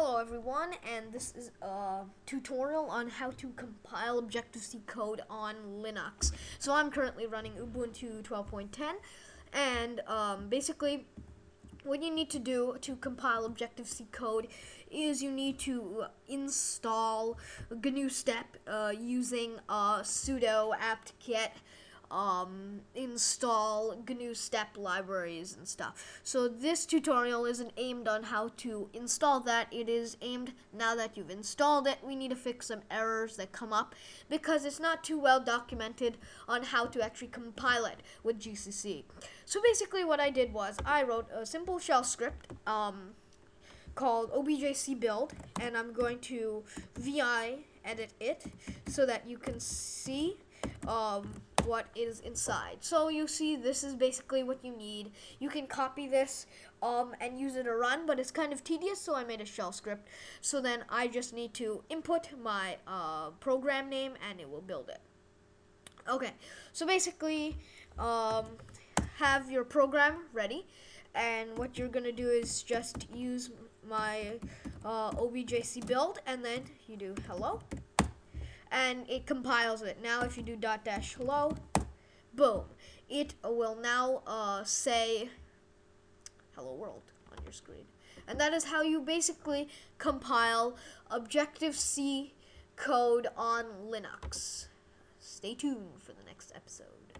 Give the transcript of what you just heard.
Hello everyone, and this is a tutorial on how to compile Objective-C code on Linux. So I'm currently running Ubuntu 12.10, and um, basically what you need to do to compile Objective-C code is you need to install GNUstep uh, using uh, sudo apt-get um, install GNUstep libraries and stuff. So this tutorial isn't aimed on how to install that. It is aimed now that you've installed it. We need to fix some errors that come up because it's not too well documented on how to actually compile it with GCC. So basically what I did was I wrote a simple shell script um, called objc build and I'm going to vi edit it so that you can see um, what is inside. So you see this is basically what you need. You can copy this um, and use it to run, but it's kind of tedious, so I made a shell script. So then I just need to input my uh, program name and it will build it. Okay, so basically um, have your program ready and what you're gonna do is just use my uh, objc build and then you do hello and it compiles it. Now if you do dot dash hello, boom, it will now uh, say hello world on your screen. And that is how you basically compile Objective-C code on Linux. Stay tuned for the next episode.